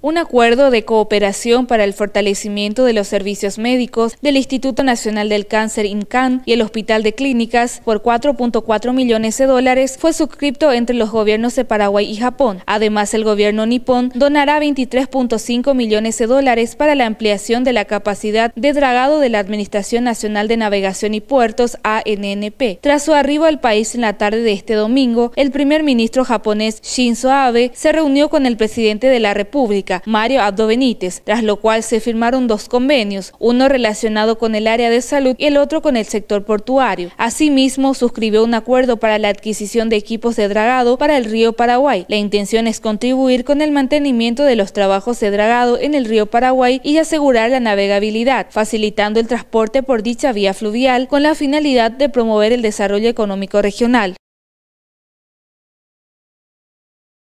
un acuerdo de cooperación para el fortalecimiento de los servicios médicos del Instituto Nacional del Cáncer INCAN y el Hospital de Clínicas por 4.4 millones de dólares fue suscrito entre los gobiernos de Paraguay y Japón. Además, el gobierno nipón donará 23.5 millones de dólares para la ampliación de la capacidad de dragado de la Administración Nacional de Navegación y Puertos ANNP. Tras su arribo al país en la tarde de este domingo, el primer ministro japonés Shinzo Abe se reunió con el presidente de la República Mario Abdo Benítez, tras lo cual se firmaron dos convenios, uno relacionado con el área de salud y el otro con el sector portuario. Asimismo, suscribió un acuerdo para la adquisición de equipos de dragado para el río Paraguay. La intención es contribuir con el mantenimiento de los trabajos de dragado en el río Paraguay y asegurar la navegabilidad, facilitando el transporte por dicha vía fluvial con la finalidad de promover el desarrollo económico regional.